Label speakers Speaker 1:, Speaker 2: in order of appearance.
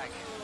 Speaker 1: back.